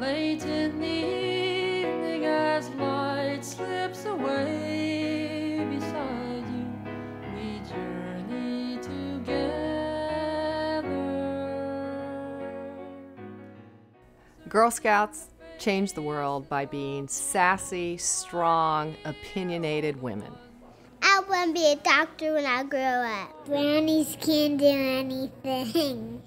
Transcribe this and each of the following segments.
Late in the evening as light slips away beside you, we journey together. Girl Scouts change the world by being sassy, strong, opinionated women. I want to be a doctor when I grow up. Brownies can do anything.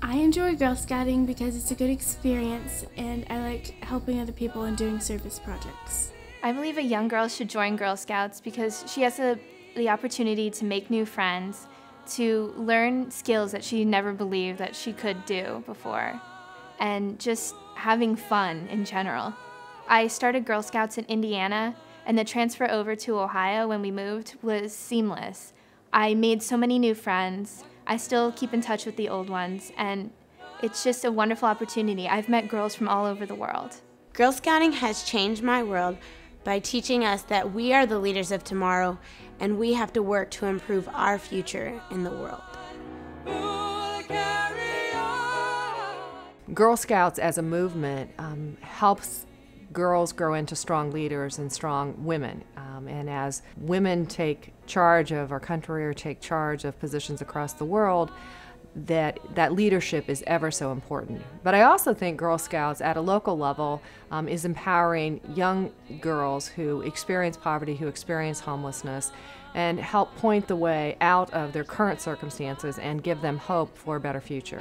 I enjoy Girl Scouting because it's a good experience and I like helping other people and doing service projects. I believe a young girl should join Girl Scouts because she has a, the opportunity to make new friends, to learn skills that she never believed that she could do before, and just having fun in general. I started Girl Scouts in Indiana, and the transfer over to Ohio when we moved was seamless. I made so many new friends. I still keep in touch with the old ones, and it's just a wonderful opportunity. I've met girls from all over the world. Girl Scouting has changed my world by teaching us that we are the leaders of tomorrow and we have to work to improve our future in the world. Girl Scouts as a movement um, helps girls grow into strong leaders and strong women. Um, and as women take charge of our country or take charge of positions across the world, that that leadership is ever so important. But I also think Girl Scouts at a local level um, is empowering young girls who experience poverty, who experience homelessness, and help point the way out of their current circumstances and give them hope for a better future.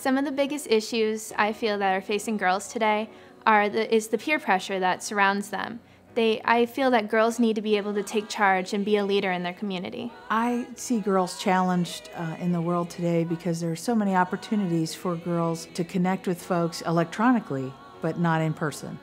Some of the biggest issues I feel that are facing girls today are the, is the peer pressure that surrounds them. They, I feel that girls need to be able to take charge and be a leader in their community. I see girls challenged uh, in the world today because there are so many opportunities for girls to connect with folks electronically, but not in person.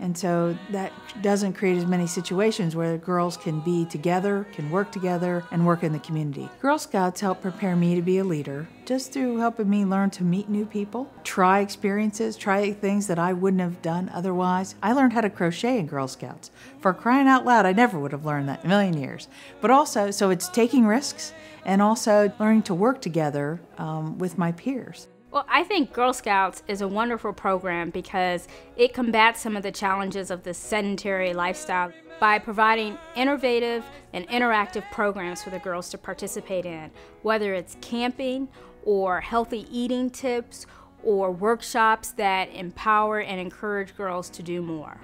And so that doesn't create as many situations where girls can be together, can work together, and work in the community. Girl Scouts help prepare me to be a leader just through helping me learn to meet new people, try experiences, try things that I wouldn't have done otherwise. I learned how to crochet in Girl Scouts. For crying out loud, I never would have learned that in a million years. But also, so it's taking risks and also learning to work together um, with my peers. Well, I think Girl Scouts is a wonderful program because it combats some of the challenges of the sedentary lifestyle by providing innovative and interactive programs for the girls to participate in, whether it's camping or healthy eating tips or workshops that empower and encourage girls to do more.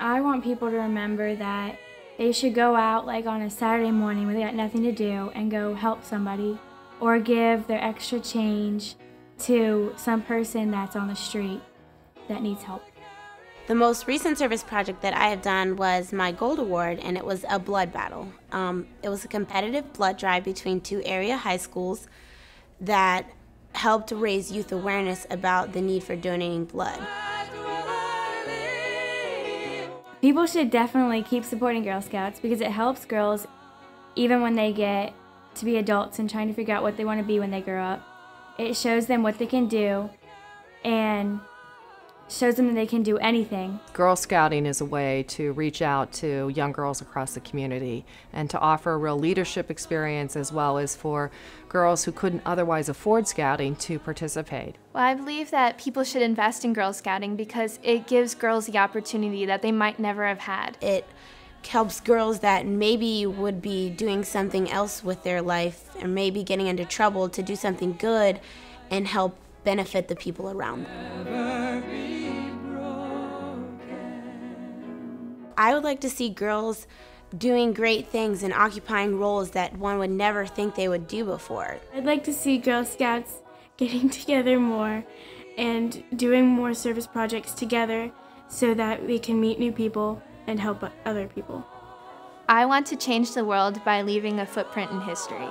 I want people to remember that they should go out like on a Saturday morning when they got nothing to do and go help somebody or give their extra change to some person that's on the street that needs help. The most recent service project that I have done was my Gold Award, and it was a blood battle. Um, it was a competitive blood drive between two area high schools that helped raise youth awareness about the need for donating blood. People should definitely keep supporting Girl Scouts because it helps girls even when they get to be adults and trying to figure out what they want to be when they grow up. It shows them what they can do and shows them that they can do anything. Girl Scouting is a way to reach out to young girls across the community and to offer a real leadership experience as well as for girls who couldn't otherwise afford scouting to participate. Well, I believe that people should invest in Girl Scouting because it gives girls the opportunity that they might never have had. It helps girls that maybe would be doing something else with their life or maybe getting into trouble to do something good and help benefit the people around them. I would like to see girls doing great things and occupying roles that one would never think they would do before. I'd like to see Girl Scouts getting together more and doing more service projects together so that we can meet new people and help other people. I want to change the world by leaving a footprint in history.